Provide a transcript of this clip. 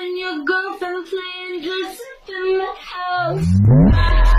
and your girlfriend playing dress in the house.